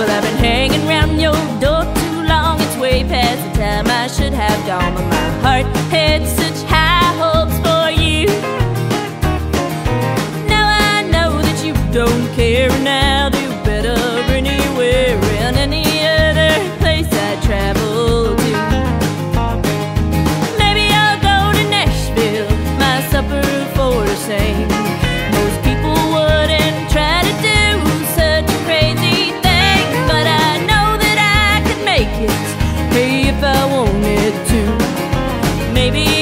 Well, I've been hanging around your door too long. It's way past the time I should have gone, but my heart had such high hopes for you. Now I know that you don't care now. baby.